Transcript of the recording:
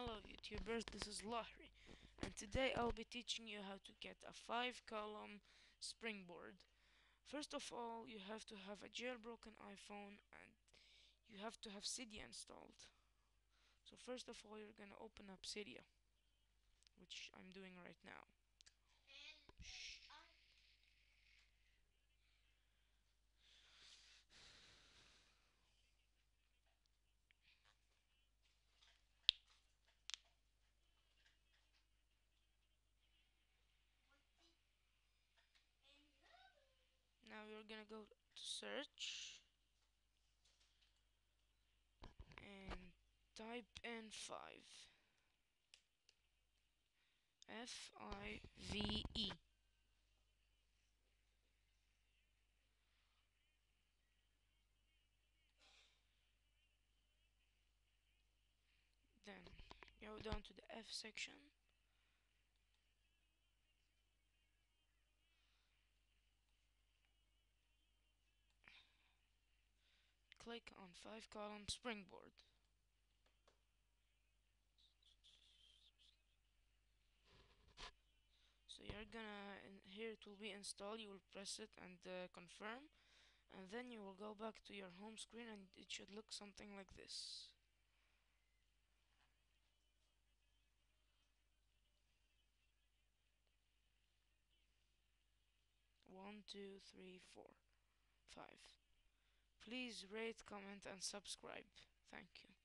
Hello YouTubers, this is Lahri and today I'll be teaching you how to get a 5 column springboard. First of all you have to have a jailbroken iPhone and you have to have Cydia installed. So first of all you're gonna open up Cydia which I'm doing right now. We're gonna go to search and type in 5 F I V E. Then go down to the F section click on 5 column springboard. So you're gonna, here it will be installed, you will press it and uh, confirm and then you will go back to your home screen and it should look something like this. One, two, three, four, five. Please rate, comment and subscribe. Thank you.